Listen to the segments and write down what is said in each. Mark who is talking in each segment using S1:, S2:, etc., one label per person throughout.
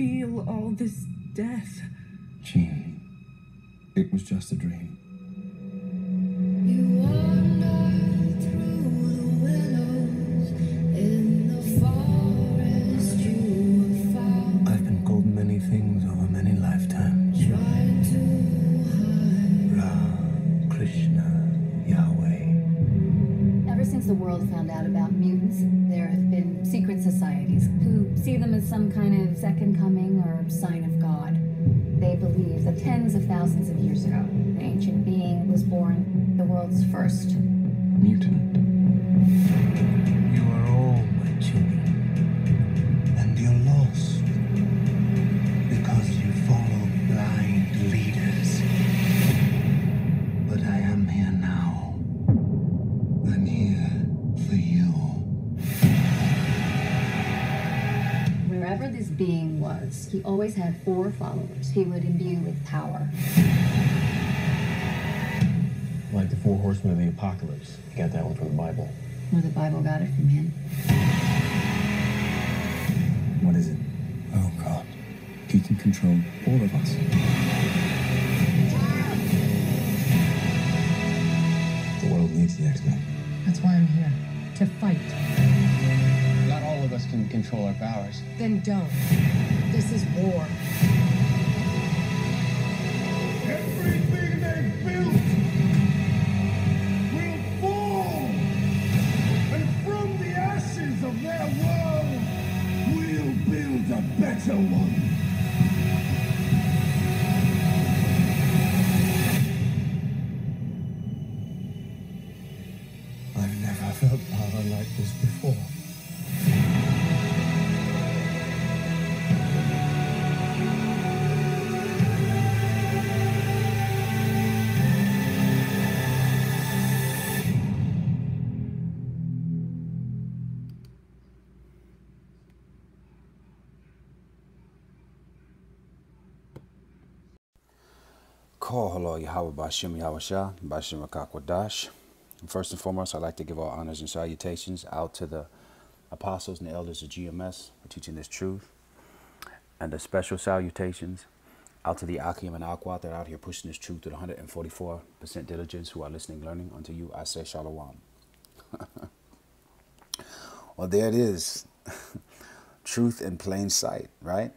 S1: feel all this death.
S2: Jean, it was just a dream.
S3: You wander through the willows in the forest. You have found
S2: I've been called many things over many lifetimes.
S3: trying to hide.
S2: Ra, Krishna, Yahweh.
S4: Ever since the world found out about mutants, there have been secret societies who see them as some kind of second coming or sign of God. They believe that tens of thousands of years ago, an ancient being was born, the world's first.
S2: Mutant. You are all my children. And you're lost. Because you follow blind leaders.
S4: Being was, he always had four followers he would imbue with power.
S5: Like the four horsemen of the apocalypse. You got that one from the Bible.
S4: Or the Bible got it from him.
S2: What is it? Oh, God. He can control all of us.
S5: The world needs the X-Men.
S6: That's why I'm here. To fight.
S7: Not all of us can control our powers.
S6: Then don't. This is war.
S8: Everything they built will fall. And from the ashes of their world, we'll build a better one.
S2: I've never felt power like this before.
S9: Hello Yahweh Bashim Yahweh Bashim Akakwadash. First and foremost, I'd like to give all honors and salutations out to the apostles and the elders of GMS for teaching this truth. And the special salutations out to the Akim and Aquat that are out here pushing this truth with 144% diligence who are listening, learning. Unto you, I say shalom. well, there it is. truth in plain sight, right?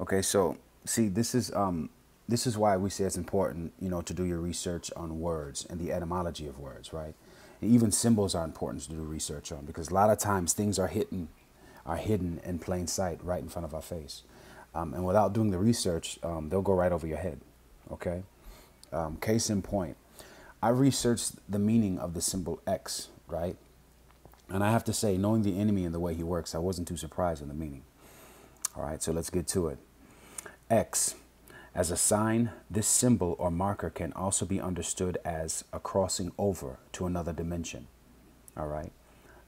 S9: Okay, so see, this is um, this is why we say it's important, you know, to do your research on words and the etymology of words, right? And even symbols are important to do research on because a lot of times things are hidden, are hidden in plain sight, right in front of our face, um, and without doing the research, um, they'll go right over your head. Okay. Um, case in point, I researched the meaning of the symbol X, right? And I have to say, knowing the enemy and the way he works, I wasn't too surprised in the meaning. All right, so let's get to it. X. As a sign, this symbol or marker can also be understood as a crossing over to another dimension. All right.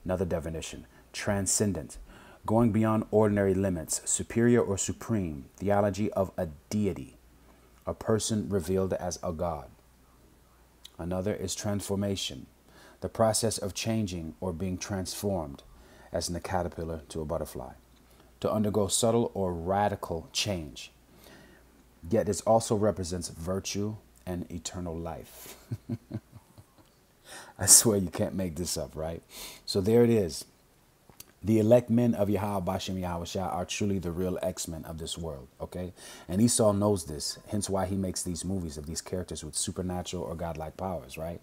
S9: Another definition transcendent, going beyond ordinary limits, superior or supreme, theology of a deity, a person revealed as a god. Another is transformation, the process of changing or being transformed, as in the caterpillar to a butterfly, to undergo subtle or radical change yet this also represents virtue and eternal life. I swear you can't make this up, right? So there it is. The elect men of Yahweh Bashem Yahweh Shah are truly the real X-Men of this world, okay? And Esau knows this, hence why he makes these movies of these characters with supernatural or godlike powers, right?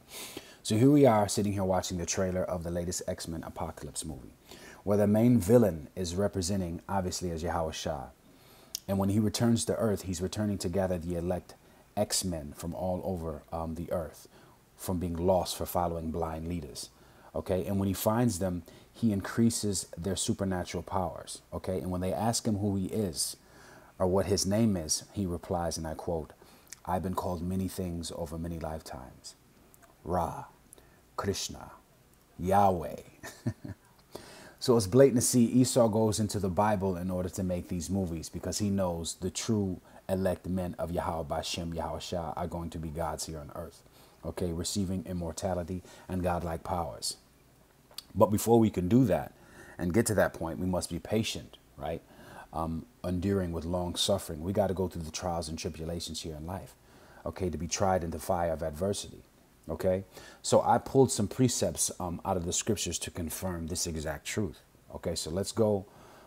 S9: So here we are sitting here watching the trailer of the latest X-Men Apocalypse movie, where the main villain is representing, obviously, as Yahweh Shah. And when he returns to Earth, he's returning to gather the elect X-Men from all over um, the Earth, from being lost for following blind leaders. Okay, and when he finds them, he increases their supernatural powers. Okay, and when they ask him who he is or what his name is, he replies, and I quote, I've been called many things over many lifetimes Ra, Krishna, Yahweh. So it's blatant to see Esau goes into the Bible in order to make these movies because he knows the true elect men of Yahweh Bashem, Yahweh Shah are going to be gods here on earth. Okay, receiving immortality and godlike powers. But before we can do that and get to that point, we must be patient, right? um, enduring with long suffering. We got to go through the trials and tribulations here in life, okay, to be tried in the fire of adversity. Okay, so I pulled some precepts um, out of the scriptures to confirm this exact truth. Okay, so let's go.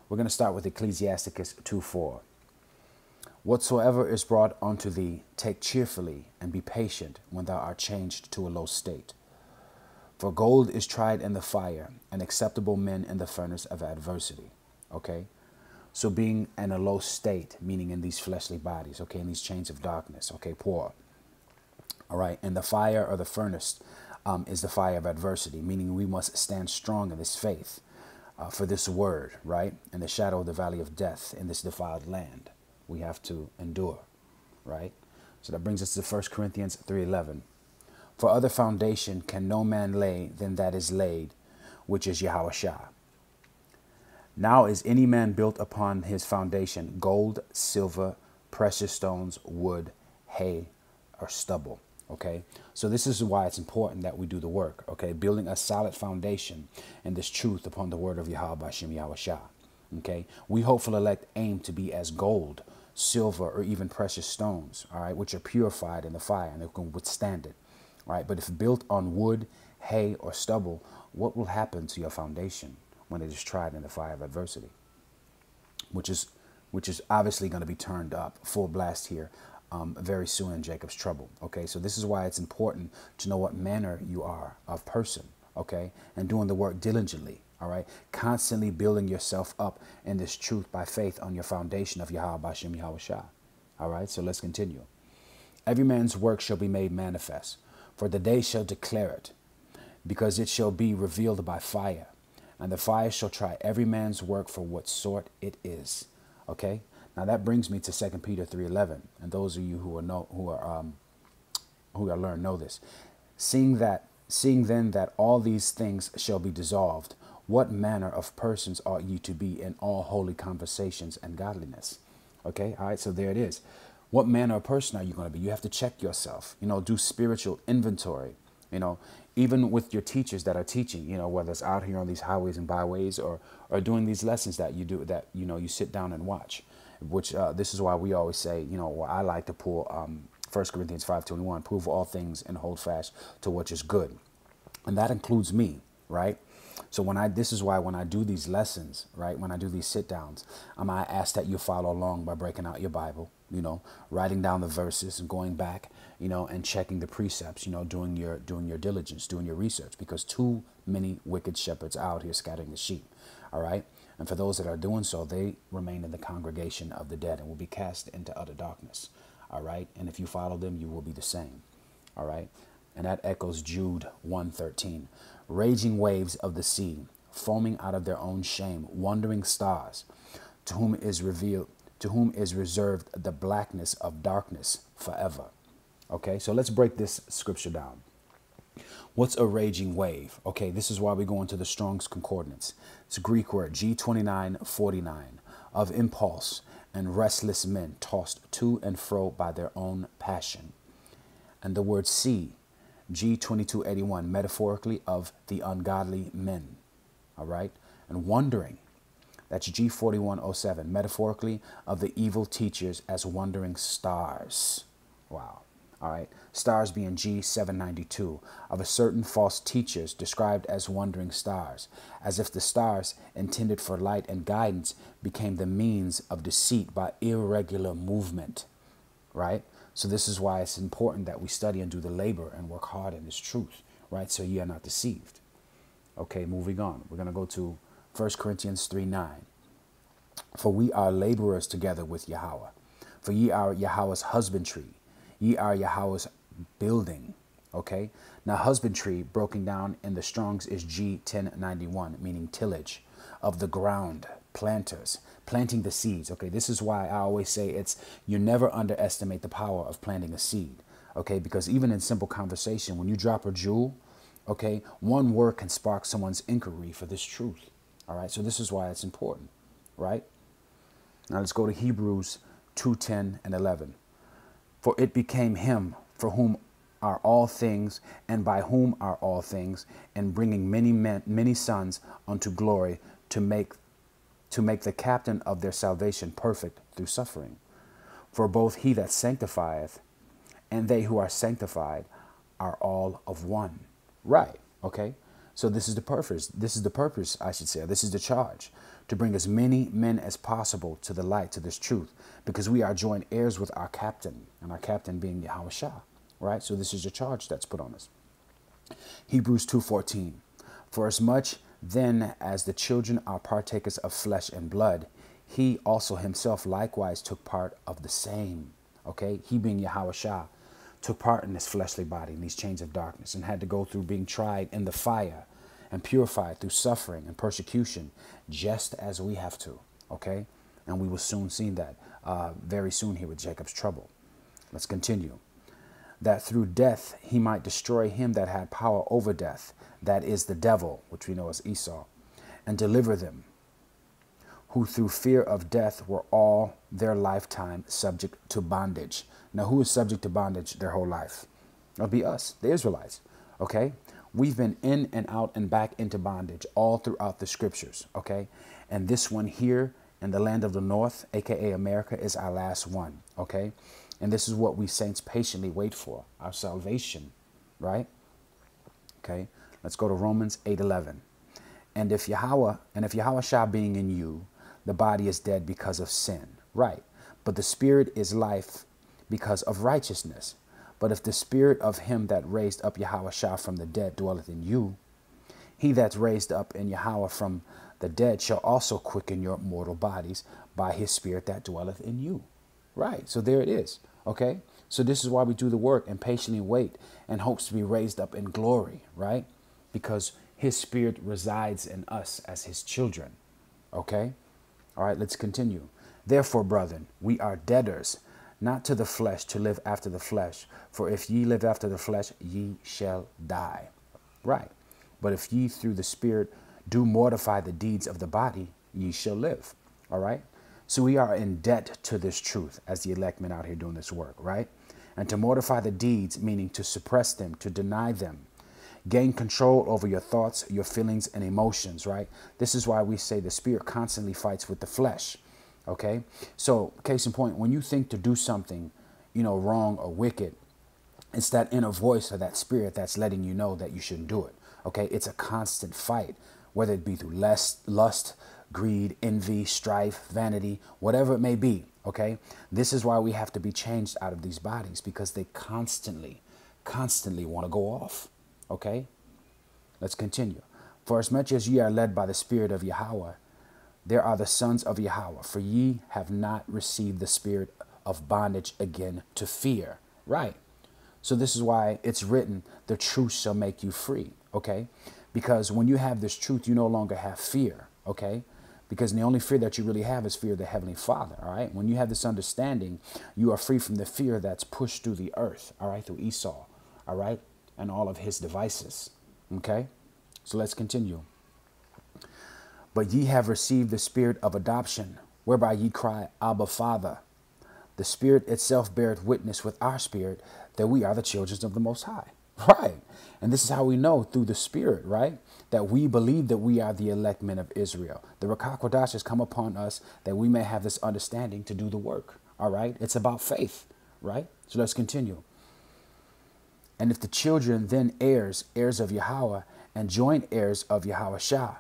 S9: We're going to start with Ecclesiasticus 2 4. Whatsoever is brought unto thee, take cheerfully, and be patient when thou art changed to a low state. For gold is tried in the fire, and acceptable men in the furnace of adversity. Okay? So being in a low state, meaning in these fleshly bodies, okay, in these chains of darkness, okay, poor. All right, and the fire or the furnace um, is the fire of adversity, meaning we must stand strong in this faith uh, for this word, right? In the shadow of the valley of death in this defiled land, we have to endure, right? So that brings us to 1 Corinthians 3.11. For other foundation can no man lay than that is laid, which is Yahweh Shah. Now is any man built upon his foundation gold, silver, precious stones, wood, hay, or stubble. Okay, so this is why it's important that we do the work. Okay, building a solid foundation and this truth upon the word of Yahweh Hashem Yahweh Shah. Okay, we hopeful elect aim to be as gold, silver, or even precious stones. All right, which are purified in the fire and they can withstand it. All right, but if built on wood, hay, or stubble, what will happen to your foundation when it is tried in the fire of adversity? Which is which is obviously going to be turned up full blast here um, very soon in Jacob's trouble. Okay, so this is why it's important to know what manner you are of person. Okay, and doing the work diligently. All right, constantly building yourself up in this truth by faith on your foundation of Yahweh Bashem Yahweh Shah. All right, so let's continue. Every man's work shall be made manifest, for the day shall declare it, because it shall be revealed by fire, and the fire shall try every man's work for what sort it is. Okay, now that brings me to 2 Peter 3:11, and those of you who are know who are um, who are learned know this. Seeing that seeing then that all these things shall be dissolved, what manner of persons ought ye to be in all holy conversations and godliness? Okay, all right, so there it is. What manner of person are you going to be? You have to check yourself, you know, do spiritual inventory, you know, even with your teachers that are teaching, you know, whether it's out here on these highways and byways or, or doing these lessons that you do that, you know, you sit down and watch which uh, this is why we always say, you know, well, I like to pull um, 1 Corinthians 5.21, prove all things and hold fast to what is good. And that includes me, right? So when I, this is why when I do these lessons, right, when I do these sit downs, um, I ask that you follow along by breaking out your Bible, you know, writing down the verses and going back, you know, and checking the precepts, you know, doing your, doing your diligence, doing your research, because too many wicked shepherds out here scattering the sheep, all right? And for those that are doing so, they remain in the congregation of the dead and will be cast into utter darkness. All right. And if you follow them, you will be the same. All right. And that echoes Jude 113. Raging waves of the sea, foaming out of their own shame, wandering stars, to whom is revealed, to whom is reserved the blackness of darkness forever. Okay, so let's break this scripture down. What's a raging wave? Okay, this is why we go into the Strong's Concordance. It's a Greek word, G2949, of impulse and restless men tossed to and fro by their own passion. And the word sea, G2281, metaphorically of the ungodly men. All right? And wandering, that's G4107, metaphorically of the evil teachers as wandering stars. Wow. All right stars being G792, of a certain false teachers described as wandering stars, as if the stars, intended for light and guidance, became the means of deceit by irregular movement. Right? So, this is why it's important that we study and do the labor and work hard in this truth, right? So you are not deceived. Okay, moving on. We're going to go to 1 Corinthians 3 9. For we are laborers together with Yahweh. For ye are Yahweh's husbandry, ye are Yahweh's building. Okay. Now, husbandry broken down in the Strongs is G1091, meaning tillage of the ground, planters, planting the seeds. Okay. This is why I always say it's you never underestimate the power of planting a seed. Okay. Because even in simple conversation, when you drop a jewel, okay, one word can spark someone's inquiry for this truth. All right. So this is why it's important. Right. Now let's go to Hebrews 2:10 and 11. For it became him for whom are all things, and by whom are all things, and bringing many men, many sons unto glory, to make to make the captain of their salvation perfect through suffering. For both he that sanctifieth and they who are sanctified are all of one. Right. Okay. So this is the purpose. This is the purpose, I should say. This is the charge to bring as many men as possible to the light, to this truth, because we are joint heirs with our captain, and our captain being Yahweh Shah. Right. So this is the charge that's put on us. Hebrews 2:14. For as much then as the children are partakers of flesh and blood, he also himself likewise took part of the same. Okay, he being Yahweh Shah, took part in this fleshly body in these chains of darkness and had to go through being tried in the fire and purified through suffering and persecution, just as we have to. Okay, and we will soon see that uh, very soon here with Jacob's trouble. Let's continue. That through death he might destroy him that had power over death, that is the devil, which we know as Esau, and deliver them, who through fear of death were all their lifetime subject to bondage. Now, who is subject to bondage their whole life? It'll be us, the Israelites. Okay? We've been in and out and back into bondage all throughout the scriptures. Okay? And this one here in the land of the north, aka America, is our last one. Okay? And this is what we saints patiently wait for our salvation. Right? Okay? Let's go to Romans 8:11. And if Yahweh, and if Yahweh Shah being in you, the body is dead because of sin. Right. But the spirit is life because of righteousness. But if the spirit of him that raised up Yahweh from the dead dwelleth in you, he that's raised up in Yahweh from the dead shall also quicken your mortal bodies by his spirit that dwelleth in you. Right. So there it is. Okay. So this is why we do the work and patiently wait and hopes to be raised up in glory. Right. Because his spirit resides in us as his children. Okay. All right. Let's continue. Therefore, brethren, we are debtors not to the flesh to live after the flesh. For if ye live after the flesh, ye shall die. Right. But if ye through the Spirit do mortify the deeds of the body, ye shall live. All right. So we are in debt to this truth as the elect men out here doing this work, right? And to mortify the deeds, meaning to suppress them, to deny them, gain control over your thoughts, your feelings, and emotions, right? This is why we say the spirit constantly fights with the flesh. Okay. So, case in point, when you think to do something, you know, wrong or wicked, it's that inner voice or that spirit that's letting you know that you shouldn't do it. Okay. It's a constant fight, whether it be through lust, lust, greed, envy, strife, vanity, whatever it may be. Okay. This is why we have to be changed out of these bodies because they constantly, constantly want to go off. Okay. Let's continue. For as much as ye are led by the Spirit of Yahweh, there are the sons of Yahweh, for ye have not received the spirit of bondage again to fear. Right. So this is why it's written, the truth shall make you free. Okay. Because when you have this truth, you no longer have fear. Okay. Because the only fear that you really have is fear of the Heavenly Father. All right. When you have this understanding, you are free from the fear that's pushed through the earth. All right. Through Esau. All right. And all of his devices. Okay. So let's continue. But ye have received the spirit of adoption, whereby ye cry, Abba, Father. The Spirit itself beareth witness with our spirit that we are the children of the Most High. Right. And this is how we know through the Spirit, right? That we believe that we are the elect men of Israel. The Rakakwadash has come upon us that we may have this understanding to do the work. All right. It's about faith, right? So let's continue. And if the children then heirs, heirs of Yahweh, and joint heirs of Yahweh Shah,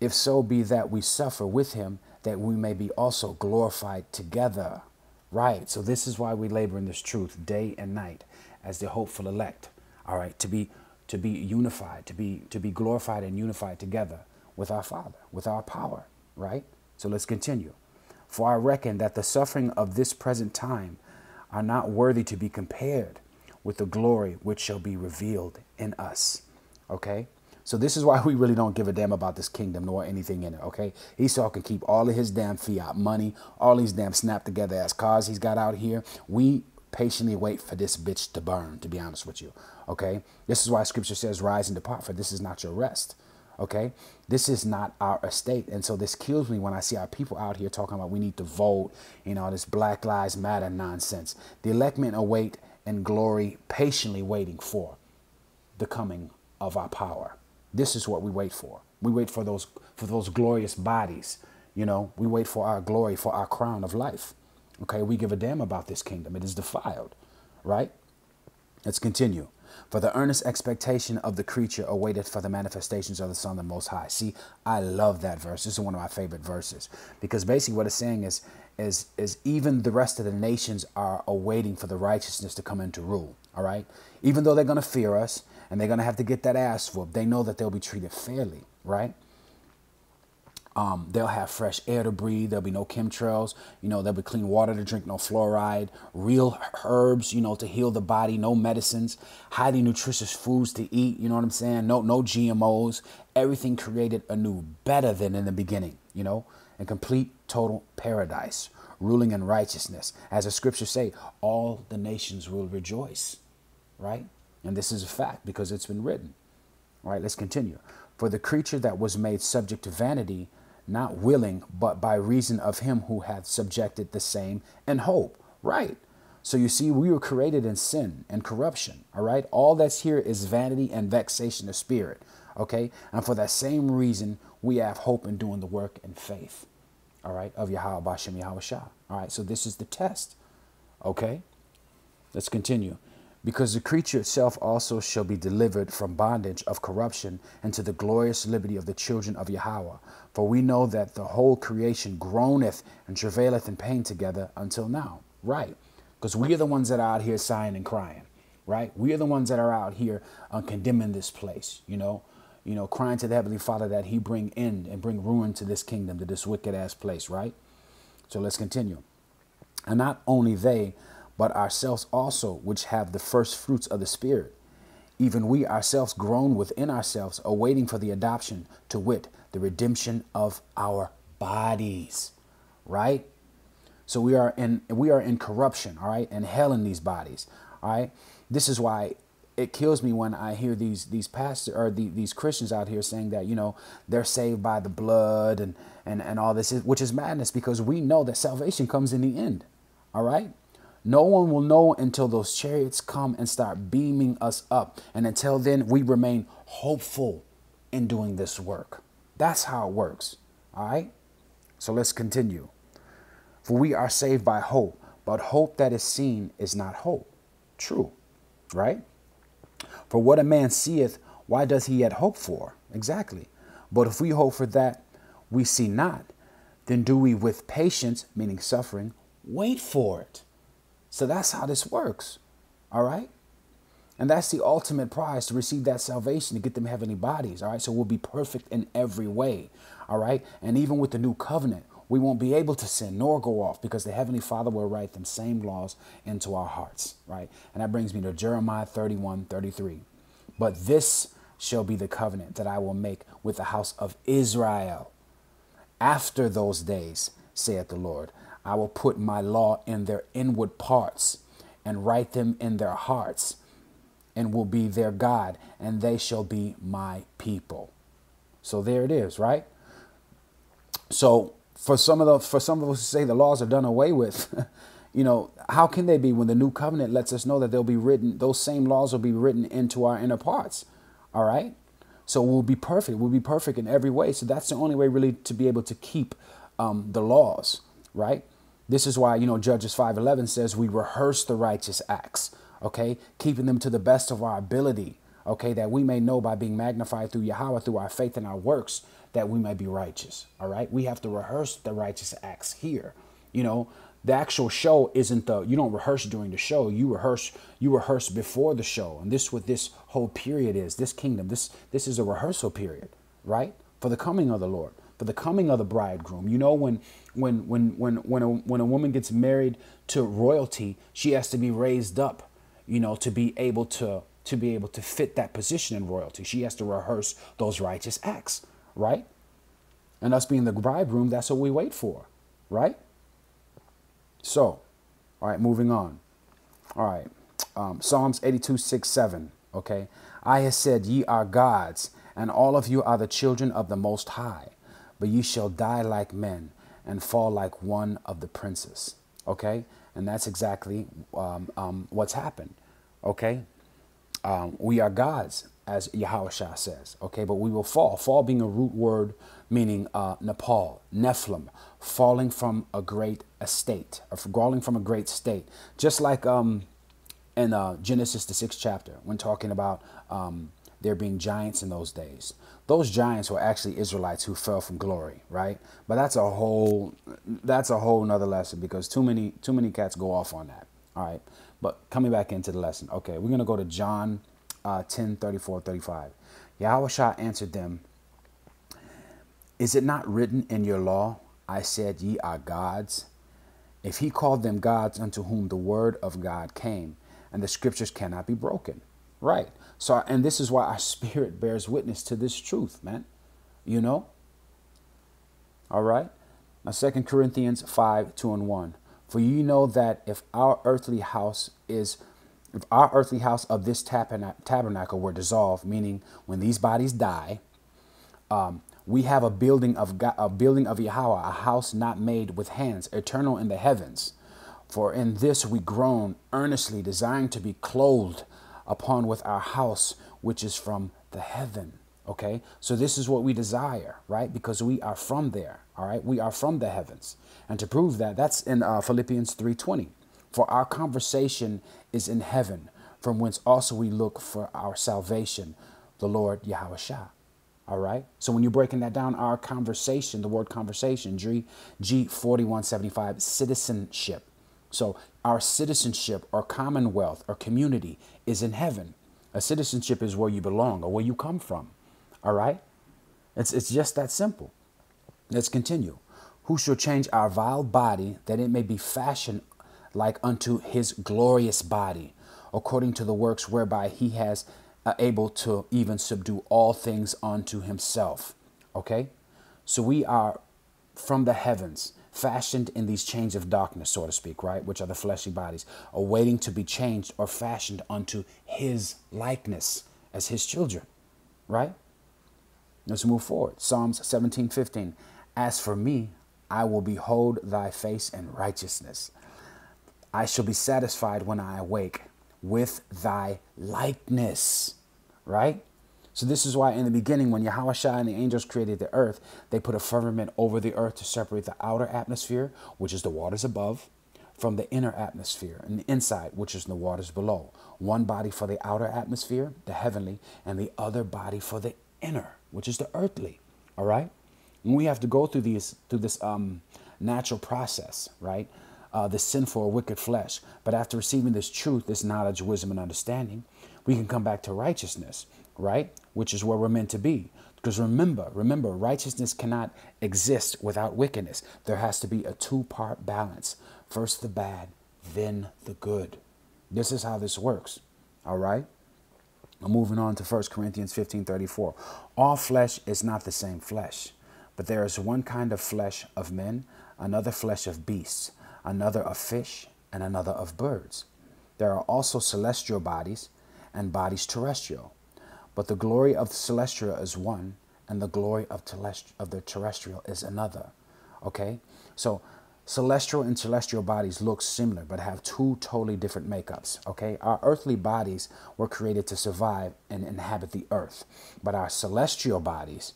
S9: if so be that we suffer with him, that we may be also glorified together. Right. So this is why we labor in this truth day and night as the hopeful elect. All right. To be to be unified, to be to be glorified and unified together with our Father, with our power. Right. So let's continue. For I reckon that the suffering of this present time are not worthy to be compared with the glory which shall be revealed in us. Okay? So this is why we really don't give a damn about this kingdom nor anything in it, okay? Esau can keep all of his damn fiat money, all these damn snap together ass cars he's got out here. We patiently wait for this bitch to burn, to be honest with you, okay? This is why scripture says, rise and depart, for this is not your rest, okay? This is not our estate. And so this kills me when I see our people out here talking about we need to vote, you know, this Black Lives Matter nonsense. The elect men await in glory, patiently waiting for the coming of our power. This is what we wait for. We wait for those for those glorious bodies. You know, we wait for our glory, for our crown of life. Okay, we give a damn about this kingdom. It is defiled, right? Let's continue. For the earnest expectation of the creature awaited for the manifestations of the Son of the Most High. See, I love that verse. This is one of my favorite verses because basically what it's saying is, is, is even the rest of the nations are awaiting for the righteousness to come into rule. All right, even though they're going to fear us and they're going to have to get that ass whooped, they know that they'll be treated fairly. Right. Um, they'll have fresh air to breathe. There'll be no chemtrails. You know, there'll be clean water to drink, no fluoride, real herbs, you know, to heal the body, no medicines, highly nutritious foods to eat. You know what I'm saying? No, no GMOs. Everything created anew, better than in the beginning. You know, and complete total paradise, ruling in righteousness. As the scriptures say, all the nations will rejoice. Right? And this is a fact because it's been written. All right, let's continue. For the creature that was made subject to vanity not willing, but by reason of him who hath subjected the same and hope. Right. So you see, we were created in sin and corruption. All right. All that's here is vanity and vexation of spirit. Okay. And for that same reason, we have hope in doing the work in faith. All right. Of Yahweh Bashem Yahweh Shah. All right. So this is the test. Okay. Let's continue. Because the creature itself also shall be delivered from bondage of corruption into the glorious liberty of the children of Yahweh. For we know that the whole creation groaneth and travaileth in pain together until now. Right. Because we are the ones that are out here sighing and crying. Right. We are the ones that are out here uh, condemning this place, you know, you know, crying to the Heavenly Father that He bring end and bring ruin to this kingdom, to this wicked ass place. Right. So let's continue. And not only they, but ourselves also, which have the first fruits of the Spirit. Even we ourselves groan within ourselves, awaiting for the adoption, to wit, the redemption of our bodies. Right? So we are in we are in corruption, all right, and hell in these bodies. All right. This is why it kills me when I hear these these pastors or the, these Christians out here saying that you know they're saved by the blood and and and all this, which is madness because we know that salvation comes in the end. All right. No one will know until those chariots come and start beaming us up. And until then, we remain hopeful in doing this work. That's how it works. All right? So let's continue. For we are saved by hope, but hope that is seen is not hope. True. Right? For what a man seeth, why does he yet hope for? Exactly. But if we hope for that we see not, then do we with patience, meaning suffering, wait for it. So that's how this works. All right. And that's the ultimate prize to receive that salvation, to get them heavenly bodies. All right. So we'll be perfect in every way. All right. And even with the new covenant, we won't be able to sin nor go off because the Heavenly Father will write them same laws into our hearts. Right. And that brings me to Jeremiah 31 33. But this shall be the covenant that I will make with the house of Israel after those days, saith the Lord. I will put my law in their inward parts and write them in their hearts and will be their God and they shall be my people. So there it is, right? So for some of the for some of us to say the laws are done away with, you know, how can they be when the new covenant lets us know that they'll be written, those same laws will be written into our inner parts. All right? So we'll be perfect. We'll be perfect in every way. So that's the only way really to be able to keep um, the laws, right? This is why, you know, Judges 5.11 says we rehearse the righteous acts, okay? Keeping them to the best of our ability, okay? That we may know by being magnified through Yahweh, through our faith and our works, that we may be righteous, all right? We have to rehearse the righteous acts here. You know, the actual show isn't the, you don't rehearse during the show. You rehearse, you rehearse before the show. And this what this whole period is, this kingdom, this, this is a rehearsal period, right? For the coming of the Lord for the coming of the bridegroom. You know, when when when when when a, when a woman gets married to royalty, she has to be raised up, you know, to be able to to be able to fit that position in royalty. She has to rehearse those righteous acts, right? And us being the bridegroom, that's what we wait for, right? So, all right, moving on. All right, um, Psalms 82, 6, 7. Okay, I have said, Ye are gods, and all of you are the children of the Most High but you shall die like men and fall like one of the princes. Okay? And that's exactly um, um, what's happened. Okay? Um, we are gods, as Yahushua says. Okay, but we will fall. Fall being a root word meaning uh, Nepal, Nephilim, falling from a great estate, or falling from a great state. Just like um, in uh, Genesis, the sixth chapter, when talking about um, there being giants in those days. Those giants were actually Israelites who fell from glory, right? But that's a whole that's a whole nother lesson because too many too many cats go off on that. All right. But coming back into the lesson, okay, we're gonna go to John uh, 10, 34, 35. Yahushua answered them, Is it not written in your law, I said ye are gods? If he called them gods unto whom the word of God came, and the scriptures cannot be broken. Right. So, and this is why our spirit bears witness to this truth, man. You know? All right. Now, Second Corinthians 5, 2 and 1. For you know that if our earthly house is, if our earthly house of this tabernacle were dissolved, meaning when these bodies die, um, we have a building of God, a building of Yahweh, a house not made with hands, eternal in the heavens. For in this we groan earnestly, desiring to be clothed upon with our house, which is from the heaven. Okay, so this is what we desire, right? Because we are from there. All right, we are from the heavens, and to prove that, that's in uh, Philippians three twenty. For our conversation is in heaven, from whence also we look for our salvation, the Lord Yahweh All right. So when you're breaking that down, our conversation, the word conversation, G G forty one seventy five, citizenship. So our citizenship or commonwealth or community is in heaven. A citizenship is where you belong or where you come from. All right? It's, it's just that simple. Let's continue. Who shall change our vile body that it may be fashioned like unto his glorious body, according to the works whereby he has uh, able to even subdue all things unto himself. Okay? So we are from the heavens fashioned in these chains of darkness, so to speak, right? Which are the fleshly bodies, awaiting to be changed or fashioned unto his likeness as his children, right? Let's move forward. Psalms 17 15. As for me, I will behold thy face in righteousness. I shall be satisfied when I awake with thy likeness, right? So this is why in the beginning, when Yahweh and the angels created the earth, they put a firmament over the earth to separate the outer atmosphere, which is the waters above, from the inner atmosphere and the inside, which is the waters below. One body for the outer atmosphere, the heavenly, and the other body for the inner, which is the earthly. All right? And we have to go through these through this um, natural process, right? Uh, the sinful or wicked flesh. But after receiving this truth, this knowledge, wisdom, and understanding, we can come back to righteousness right? Which is where we're meant to be. Because remember, remember, righteousness cannot exist without wickedness. There has to be a two part balance first the bad, then the good. This is how this works. All right? I'm moving on to 1 Corinthians 15 34. All flesh is not the same flesh, but there is one kind of flesh of men, another flesh of beasts, another of fish, and another of birds. There are also celestial bodies and bodies terrestrial but the glory of the celestial is one, and the glory of, telest- of the terrestrial is another. Okay? So celestial and celestial bodies look similar, but have two totally different makeups. Okay? Our earthly bodies were created to survive and inhabit the earth, but our celestial bodies,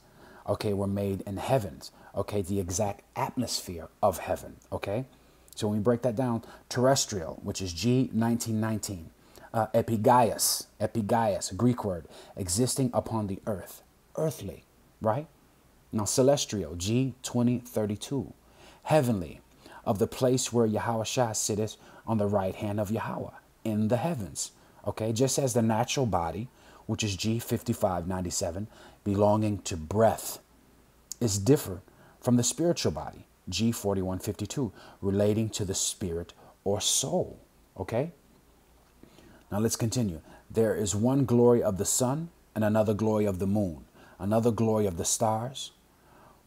S9: okay, were made in heavens. Okay, the exact atmosphere of heaven. Okay? So when we break that down, terrestrial, which is G 1919 uh, epigeias, Greek word, existing upon the earth, earthly, right? Now, celestial, G 2032, heavenly, of the place where Yahweh sitteth on the right hand of Yahweh, in the heavens, okay? Just as the natural body, which is G 5597, belonging to breath, is different from the spiritual body, G 4152, relating to the spirit or soul, okay? Now let's continue. There is one glory of the sun and another glory of the moon, another glory of the stars.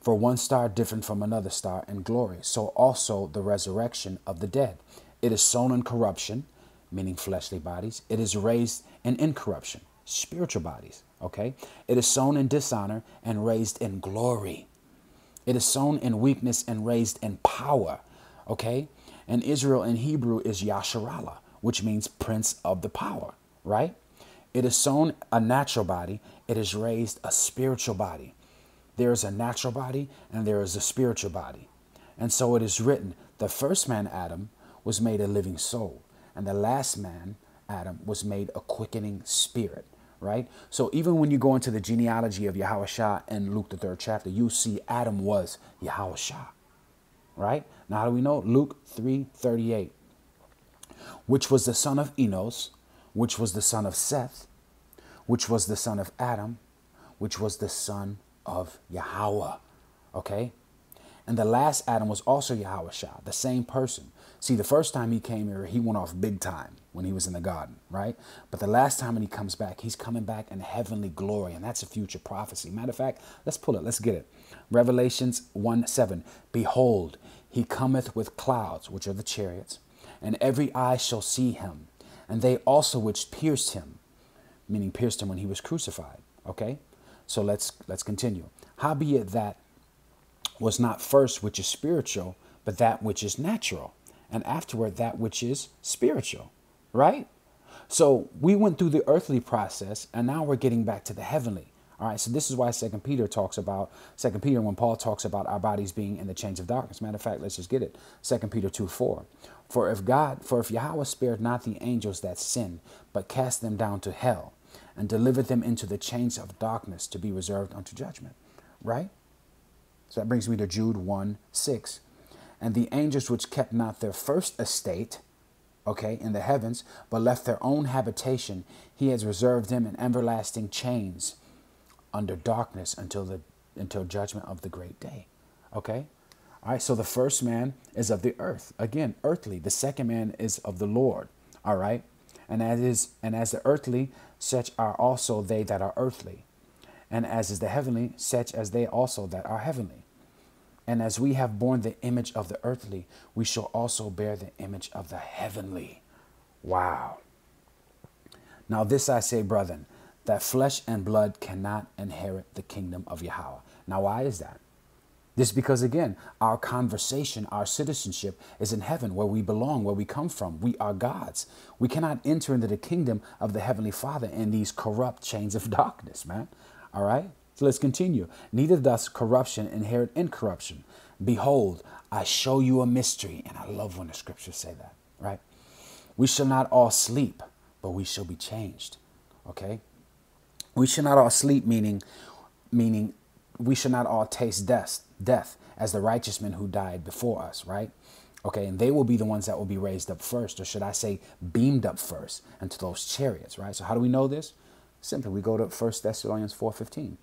S9: For one star different from another star in glory, so also the resurrection of the dead. It is sown in corruption, meaning fleshly bodies. It is raised in incorruption, spiritual bodies. Okay? It is sown in dishonor and raised in glory. It is sown in weakness and raised in power. Okay? And Israel in Hebrew is Yasharallah which means prince of the power, right? It is sown a natural body, it is raised a spiritual body. There is a natural body and there is a spiritual body. And so it is written the first man, Adam, was made a living soul, and the last man, Adam, was made a quickening spirit. Right? So even when you go into the genealogy of Yahushua in Luke the third chapter, you see Adam was Yahushua. Right? Now how do we know? Luke 3 38. Which was the son of Enos, which was the son of Seth, which was the son of Adam, which was the son of Yahweh. Okay? And the last Adam was also Yahushua, the same person. See, the first time he came here, he went off big time when he was in the garden, right? But the last time when he comes back, he's coming back in heavenly glory, and that's a future prophecy. Matter of fact, let's pull it, let's get it. Revelations 1 7. Behold, he cometh with clouds, which are the chariots, and every eye shall see him, and they also which pierced him, meaning pierced him when he was crucified. Okay? So let's let's continue. Howbeit that was not first which is spiritual, but that which is natural, and afterward that which is spiritual. Right? So we went through the earthly process, and now we're getting back to the heavenly. All right, so this is why Second Peter talks about Second Peter when Paul talks about our bodies being in the chains of darkness. Matter of fact, let's just get it. Second Peter two four. For if God, for if Yahweh spared not the angels that sinned, but cast them down to hell, and delivered them into the chains of darkness to be reserved unto judgment. Right? So that brings me to Jude 1 6. And the angels which kept not their first estate, okay, in the heavens, but left their own habitation, he has reserved them in everlasting chains under darkness until the until judgment of the great day. Okay? All right, so the first man is of the earth. Again, earthly. The second man is of the Lord. All right? And as is and as the earthly, such are also they that are earthly. And as is the heavenly, such as they also that are heavenly. And as we have borne the image of the earthly, we shall also bear the image of the heavenly. Wow. Now, this I say, brethren, that flesh and blood cannot inherit the kingdom of Yahweh. Now, why is that? This because, again, our conversation, our citizenship is in heaven where we belong, where we come from. We are God's. We cannot enter into the kingdom of the Heavenly Father in these corrupt chains of darkness, man. All right? So let's continue. Neither does corruption inherit incorruption. Behold, I show you a mystery. And I love when the scriptures say that, right? We shall not all sleep, but we shall be changed. Okay? We shall not all sleep, meaning, meaning we shall not all taste death, death as the righteous men who died before us, right? Okay, and they will be the ones that will be raised up first, or should I say, beamed up first into those chariots, right? So how do we know this? Simply, we go to 1 Thessalonians 4.15.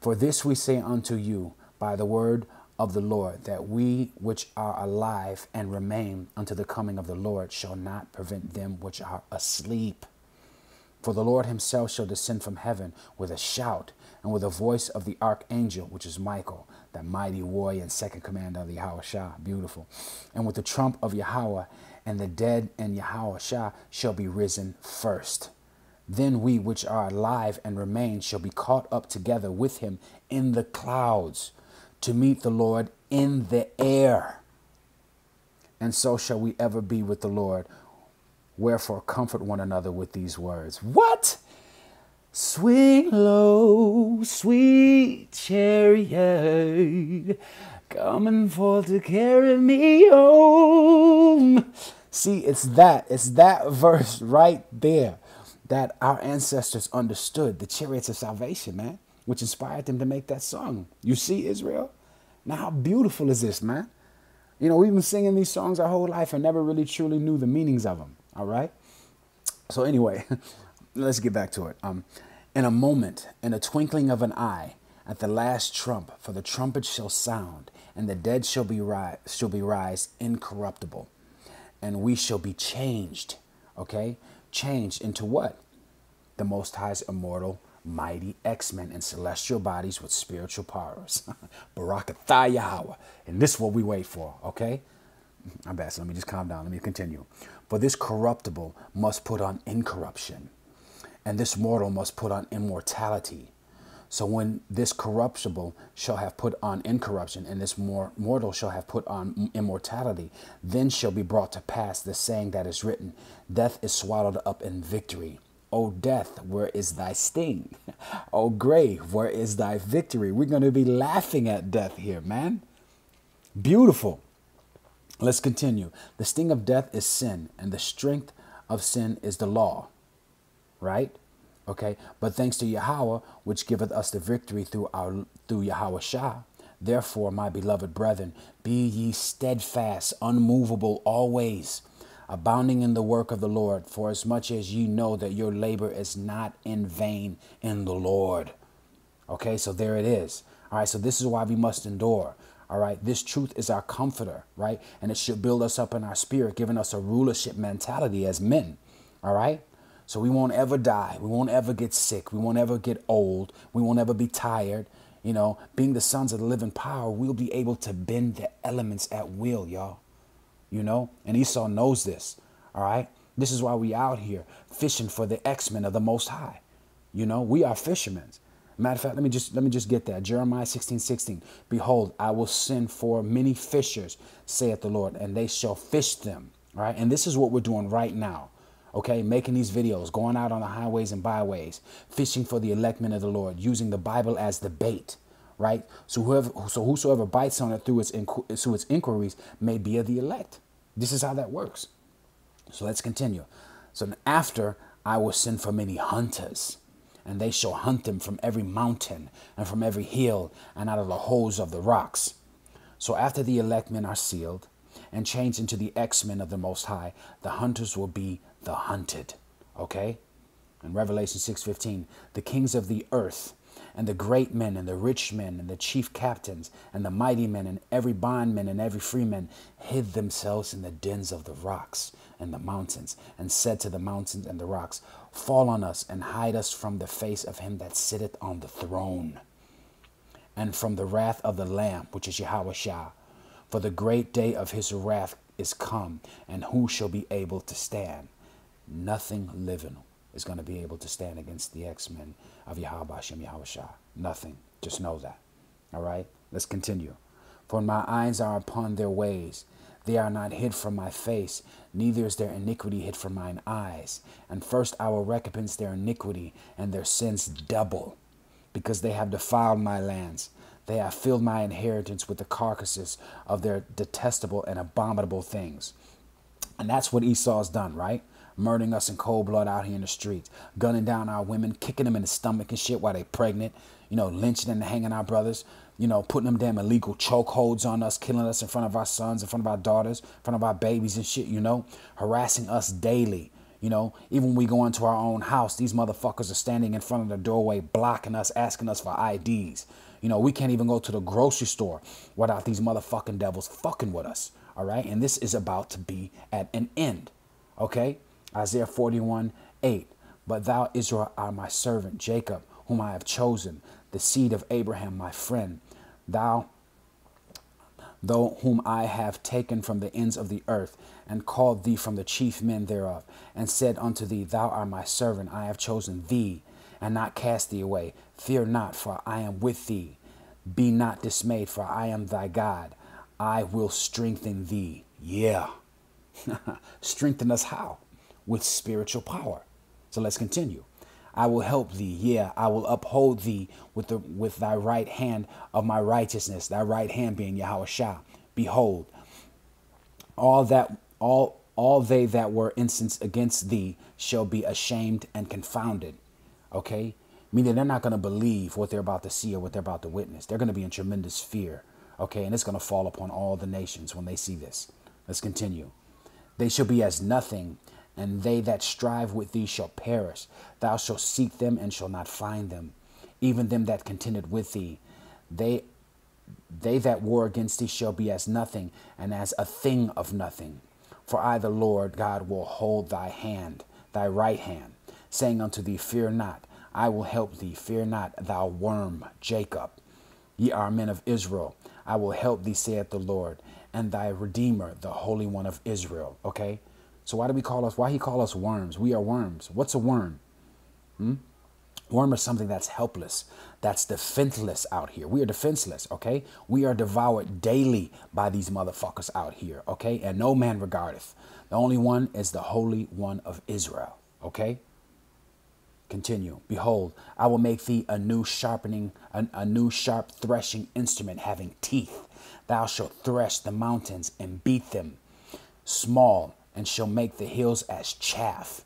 S9: For this we say unto you by the word of the Lord, that we which are alive and remain unto the coming of the Lord shall not prevent them which are asleep. For the Lord himself shall descend from heaven with a shout and with the voice of the archangel, which is Michael, that mighty warrior and second commander of the Yahweh Shah. Beautiful. And with the trump of Yahweh, and the dead and Yahweh Shah shall be risen first. Then we which are alive and remain shall be caught up together with him in the clouds to meet the Lord in the air. And so shall we ever be with the Lord. Wherefore, comfort one another with these words. What? Swing low, sweet chariot, coming forth to carry me home. See, it's that, it's that verse right there that our ancestors understood, the chariots of salvation, man, which inspired them to make that song. You see, Israel? Now, how beautiful is this, man? You know, we've been singing these songs our whole life and never really truly knew the meanings of them, all right? So, anyway, let's get back to it. Um, in a moment, in a twinkling of an eye, at the last trump, for the trumpet shall sound, and the dead shall be rise, shall be rise incorruptible, and we shall be changed. Okay, changed into what? The Most High's immortal, mighty X-Men in celestial bodies with spiritual powers. Barakatah Yahweh. And this is what we wait for, okay? I'm bad, so let me just calm down. Let me continue. For this corruptible must put on incorruption, and this mortal must put on immortality. So when this corruptible shall have put on incorruption, and this mor- mortal shall have put on immortality, then shall be brought to pass the saying that is written, Death is swallowed up in victory. O death, where is thy sting? O grave, where is thy victory? We're going to be laughing at death here, man. Beautiful. Let's continue. The sting of death is sin, and the strength of sin is the law. Right? Okay. But thanks to Yahweh, which giveth us the victory through our through Yahweh Shah. Therefore, my beloved brethren, be ye steadfast, unmovable always, abounding in the work of the Lord, for as much as ye know that your labor is not in vain in the Lord. Okay, so there it is. All right, so this is why we must endure. All right, this truth is our comforter, right? And it should build us up in our spirit, giving us a rulership mentality as men. All right, so we won't ever die. We won't ever get sick. We won't ever get old. We won't ever be tired. You know, being the sons of the living power, we'll be able to bend the elements at will, y'all. You know, and Esau knows this. All right, this is why we out here fishing for the X-Men of the Most High. You know, we are fishermen. Matter of fact, let me just let me just get that. Jeremiah 16, 16. Behold, I will send for many fishers, saith the Lord, and they shall fish them. All right. And this is what we're doing right now. Okay, making these videos, going out on the highways and byways, fishing for the electmen of the Lord, using the Bible as the bait, right? So whoever, so whosoever bites on it through its through its inquiries may be of the elect. This is how that works. So let's continue. So after I will send for many hunters, and they shall hunt them from every mountain and from every hill and out of the holes of the rocks. So after the elect men are sealed and changed into the X-men of the Most High, the hunters will be the hunted. Okay? In Revelation 6:15, the kings of the earth and the great men and the rich men and the chief captains and the mighty men and every bondman and every freeman hid themselves in the dens of the rocks and the mountains and said to the mountains and the rocks, Fall on us and hide us from the face of him that sitteth on the throne and from the wrath of the Lamb, which is Yahweh. For the great day of his wrath is come, and who shall be able to stand? Nothing living is going to be able to stand against the X-Men of Yahweh Hashem Yahweh. Nothing. Just know that. All right? Let's continue. For my eyes are upon their ways. They are not hid from my face, neither is their iniquity hid from mine eyes. And first I will recompense their iniquity and their sins double, because they have defiled my lands. They have filled my inheritance with the carcasses of their detestable and abominable things. And that's what Esau's done, right? Murdering us in cold blood out here in the streets, gunning down our women, kicking them in the stomach and shit while they pregnant, you know, lynching and hanging our brothers, you know, putting them damn illegal chokeholds on us, killing us in front of our sons, in front of our daughters, in front of our babies and shit, you know, harassing us daily. You know, even when we go into our own house, these motherfuckers are standing in front of the doorway, blocking us, asking us for IDs. You know, we can't even go to the grocery store without these motherfucking devils fucking with us. All right. And this is about to be at an end. Okay. Isaiah 41 8. But thou, Israel, art my servant, Jacob, whom I have chosen, the seed of Abraham, my friend. Thou, though whom I have taken from the ends of the earth, and called thee from the chief men thereof, and said unto thee, Thou art my servant, I have chosen thee, and not cast thee away. Fear not, for I am with thee. Be not dismayed, for I am thy God. I will strengthen thee. Yeah. strengthen us how? With spiritual power. So let's continue. I will help thee. Yeah, I will uphold thee with the with thy right hand of my righteousness. Thy right hand being Yahweh Shah. Behold, all that all all they that were incensed against thee shall be ashamed and confounded. Okay? Meaning they're not going to believe what they're about to see or what they're about to witness. They're going to be in tremendous fear. Okay? And it's going to fall upon all the nations when they see this. Let's continue. They shall be as nothing, and they that strive with thee shall perish. Thou shalt seek them and shall not find them. Even them that contended with thee, they they that war against thee shall be as nothing, and as a thing of nothing. For I, the Lord God, will hold thy hand, thy right hand, saying unto thee, Fear not, I will help thee. Fear not, thou worm, Jacob. Ye are men of Israel. I will help thee, saith the Lord, and thy Redeemer, the Holy One of Israel. Okay? So why do we call us, why he call us worms? We are worms. What's a worm? Hmm? Worm is something that's helpless, that's defenseless out here. We are defenseless, okay? We are devoured daily by these motherfuckers out here, okay? And no man regardeth. The only one is the Holy One of Israel, okay? Continue. Behold, I will make thee a new sharpening, a, a new sharp threshing instrument having teeth. Thou shalt thresh the mountains and beat them small, and shall make the hills as chaff.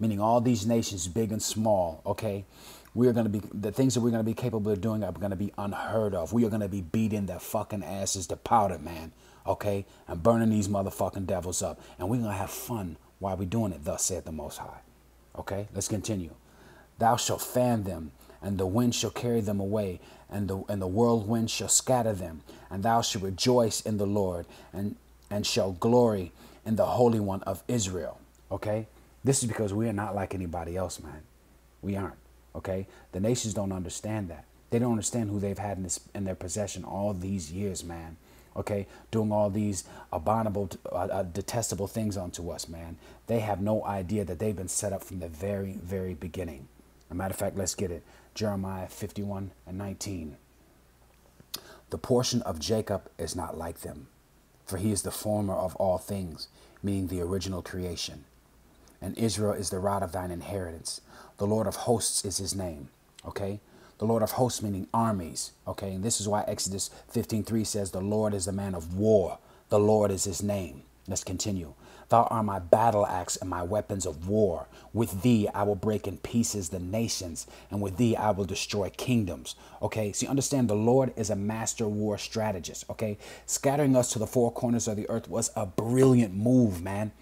S9: Meaning all these nations, big and small, okay? We are going to be, the things that we're going to be capable of doing are going to be unheard of. We are going to be beating their fucking asses to powder, man, okay? And burning these motherfucking devils up. And we're going to have fun while we're doing it, thus saith the Most High. Okay, let's continue. Thou shalt fan them, and the wind shall carry them away, and the and the whirlwind shall scatter them, and thou shalt rejoice in the Lord, and and shall glory in the Holy One of Israel. Okay, this is because we are not like anybody else, man. We aren't. Okay, the nations don't understand that. They don't understand who they've had in, this, in their possession all these years, man. Okay, doing all these abominable, uh, uh, detestable things unto us, man. They have no idea that they've been set up from the very, very beginning. As a matter of fact, let's get it. Jeremiah 51 and 19. The portion of Jacob is not like them, for he is the former of all things, meaning the original creation. And Israel is the rod of thine inheritance. The Lord of hosts is his name. Okay? The Lord of hosts meaning armies. Okay? And this is why Exodus 15:3 says, The Lord is the man of war. The Lord is his name. Let's continue. Thou art my battle axe and my weapons of war. With thee I will break in pieces the nations, and with thee I will destroy kingdoms. Okay, so you understand the Lord is a master war strategist. Okay, scattering us to the four corners of the earth was a brilliant move, man.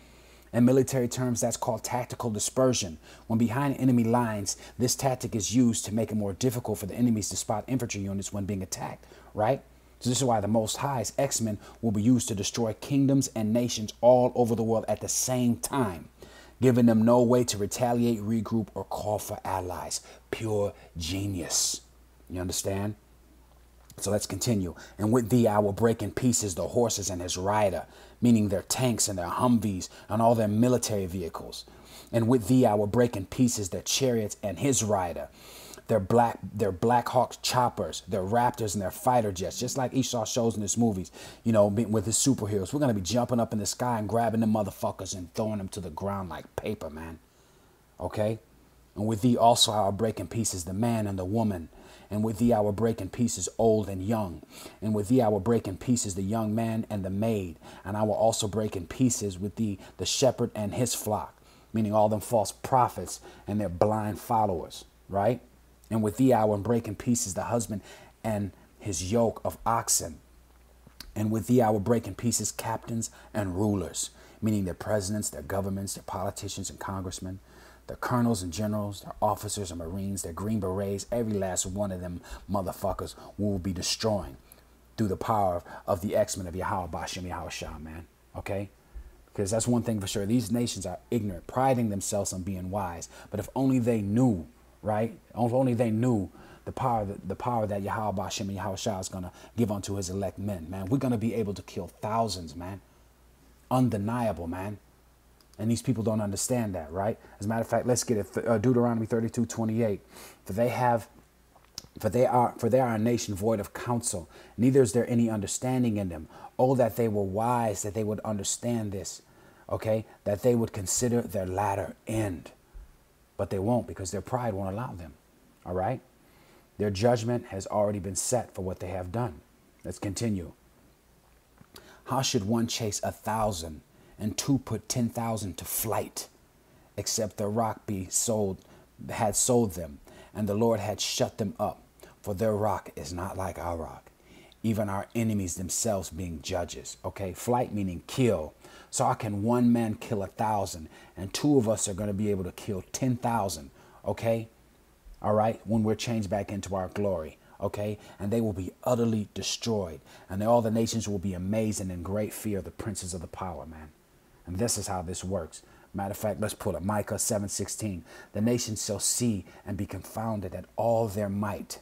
S9: In military terms, that's called tactical dispersion. When behind enemy lines, this tactic is used to make it more difficult for the enemies to spot infantry units when being attacked, right? This is why the Most High's X-Men will be used to destroy kingdoms and nations all over the world at the same time, giving them no way to retaliate, regroup, or call for allies. Pure genius. You understand? So let's continue. And with thee I will break in pieces the horses and his rider, meaning their tanks and their Humvees and all their military vehicles. And with thee I will break in pieces their chariots and his rider, their black their Black Hawk choppers, their Raptors and their fighter jets, just like Esau shows in his movies, you know, with his superheroes. We're gonna be jumping up in the sky and grabbing the motherfuckers and throwing them to the ground like paper, man. Okay? And with thee also I will break in pieces the man and the woman. And with thee I will break in pieces old and young. And with thee I will break in pieces the young man and the maid. And I will also break in pieces with thee the shepherd and his flock, meaning all them false prophets and their blind followers, right? And with thee I will break in pieces the husband and his yoke of oxen. And with thee I will break in pieces captains and rulers, meaning their presidents, their governments, their politicians and congressmen, their colonels and generals, their officers and marines, their green berets, every last one of them motherfuckers will be destroying through the power of the X-Men of Yahweh Bashem Yahweh man. Okay? Because that's one thing for sure. These nations are ignorant, priding themselves on being wise. But if only they knew, right? If only they knew the power, the power that Yahweh Bashem and Yahweh Shah is going to give unto his elect men, man. We're going to be able to kill thousands, man. Undeniable, man. And these people don't understand that, right? As a matter of fact, let's get it. Uh, Deuteronomy 32, 28. For they have, for they are, for they are a nation void of counsel. Neither is there any understanding in them. Oh, that they were wise, that they would understand this, okay? That they would consider their latter end. But they won't because their pride won't allow them, all right? Their judgment has already been set for what they have done. Let's continue. How should one chase a thousand and two put ten thousand to flight, except the rock be sold had sold them, and the Lord had shut them up, for their rock is not like our rock, even our enemies themselves being judges. Okay, flight meaning kill. So how can one man kill a thousand, and two of us are going to be able to kill ten thousand? Okay, all right, when we're changed back into our glory okay? And they will be utterly destroyed. And all the nations will be amazed and in great fear of the princes of the power, man. And this is how this works. Matter of fact, let's pull it. Micah 7:16. The nations shall see and be confounded at all their might.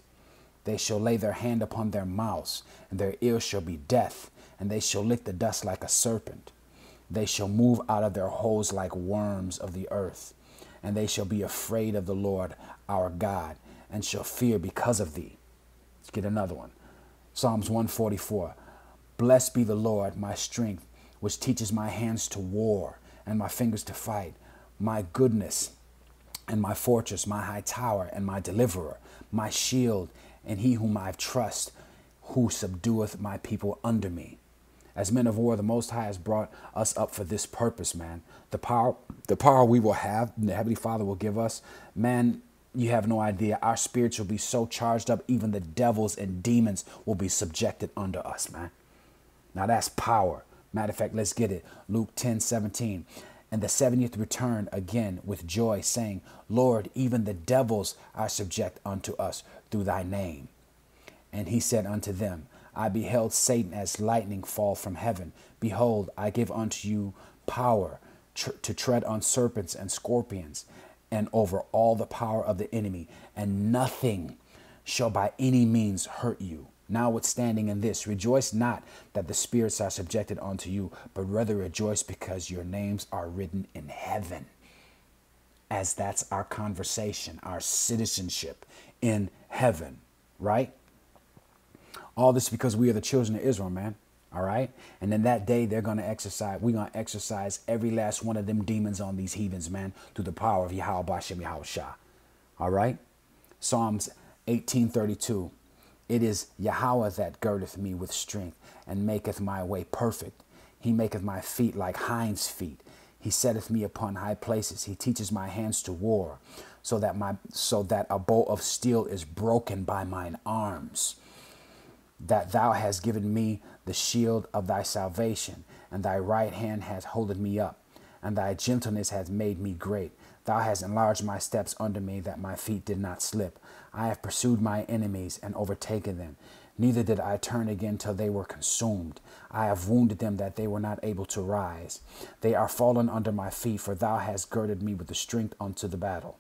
S9: They shall lay their hand upon their mouths, and their ears shall be deaf, and they shall lick the dust like a serpent. They shall move out of their holes like worms of the earth, and they shall be afraid of the Lord our God, and shall fear because of thee. Let's get another one. Psalms 144. Blessed be the Lord, my strength, which teaches my hands to war and my fingers to fight. My goodness and my fortress, my high tower, and my deliverer, my shield, and he whom I trust, who subdueth my people under me. As men of war, the Most High has brought us up for this purpose, man. The power, the power we will have, the Heavenly Father will give us, man. You have no idea. Our spirits will be so charged up, even the devils and demons will be subjected under us, man. Now that's power. Matter of fact, let's get it. Luke 10 17. And the 70th returned again with joy, saying, Lord, even the devils are subject unto us through thy name. And he said unto them, I beheld Satan as lightning fall from heaven. Behold, I give unto you power tr- to tread on serpents and scorpions, and over all the power of the enemy, and nothing shall by any means hurt you. Notwithstanding in this, rejoice not that the spirits are subjected unto you, but rather rejoice because your names are written in heaven. As that's our conversation, our citizenship in heaven, right? All this because we are the children of Israel, man. All right. And then that day they're gonna exercise, we're gonna exercise every last one of them demons on these heathens, man, through the power of Yahweh Bashem Yahweh Shah. All right. Psalms 1832. It is Yahweh that girdeth me with strength and maketh my way perfect. He maketh my feet like hinds' feet. He setteth me upon high places. He teaches my hands to war, so that my so that a bow of steel is broken by mine arms that thou hast given me the shield of thy salvation, and thy right hand hath holded me up, and thy gentleness hath made me great. Thou hast enlarged my steps under me, that my feet did not slip. I have pursued my enemies and overtaken them. Neither did I turn again till they were consumed. I have wounded them that they were not able to rise. They are fallen under my feet, for thou hast girded me with the strength unto the battle.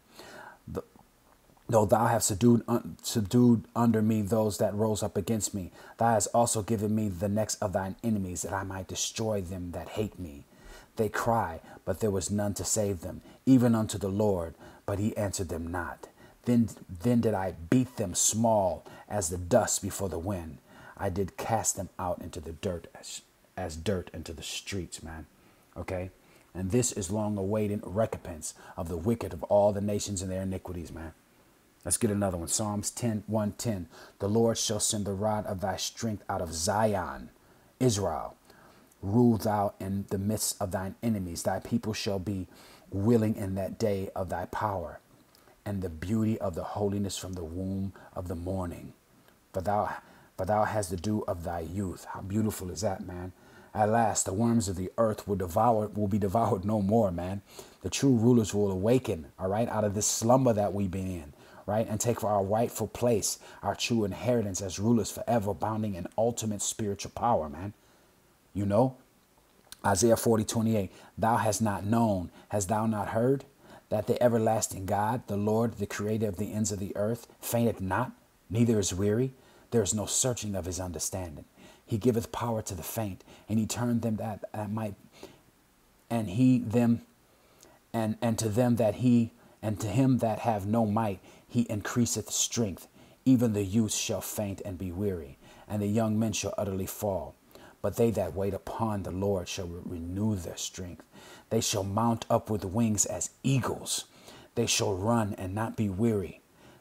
S9: Though thou hast subdued, un, subdued under me those that rose up against me, thou hast also given me the necks of thine enemies, that I might destroy them that hate me. They cry, but there was none to save them, even unto the Lord, but he answered them not. Then, then did I beat them small as the dust before the wind. I did cast them out into the dirt as, as dirt into the streets, man. Okay? And this is long awaited recompense of the wicked of all the nations and their iniquities, man. Let's get another one. Psalms 10, 110. The Lord shall send the rod of thy strength out of Zion, Israel. Rule thou in the midst of thine enemies. Thy people shall be willing in that day of thy power, and the beauty of the holiness from the womb of the morning. For thou, for thou hast the dew of thy youth. How beautiful is that, man? At last, the worms of the earth will devour, will be devoured no more, man. The true rulers will awaken, all right, out of this slumber that we've been in right? And take for our rightful place, our true inheritance as rulers forever, bounding in ultimate spiritual power, man. You know? Isaiah 40, 28. Thou hast not known, hast thou not heard, that the everlasting God, the Lord, the creator of the ends of the earth, fainteth not, neither is weary. There is no searching of his understanding. He giveth power to the faint, and he turned them that, that might, and he them, and and to them that he, and to him that have no might, he increaseth strength. Even the youth shall faint and be weary, and the young men shall utterly fall. But they that wait upon the Lord shall renew their strength. They shall mount up with wings as eagles. They shall run and not be weary.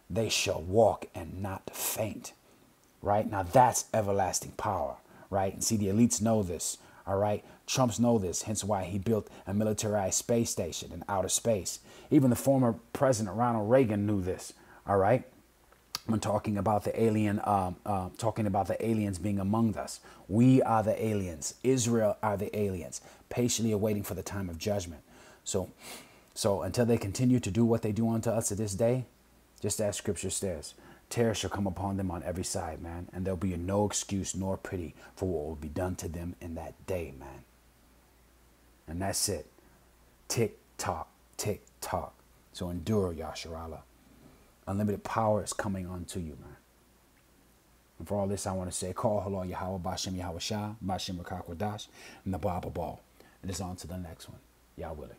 S9: They shall walk and not faint. Right? Now that's everlasting power. Right? And see, the elites know this. All right? Trumps know this, hence why he built a militarized space station in outer space. Even the former President Ronald Reagan knew this. All right? I'm talking about the alien, um, uh, talking about the aliens being among us. We are the aliens. Israel are the aliens, patiently awaiting for the time of judgment. So, so until they continue to do what they do unto us to this day, just as Scripture says, terror shall come upon them on every side, man, and there'll be no excuse nor pity for what will be done to them in that day, man. And that's it. Tick tock, tick tock. So endure, Yasharala. Unlimited power is coming onto you, man. And for all this, I want to say, call hello Yahweh, Bashem Yahweh Shah, Bashem Rakakwadash, and the Baba Ball. And it's on to the next one. Y'all willing.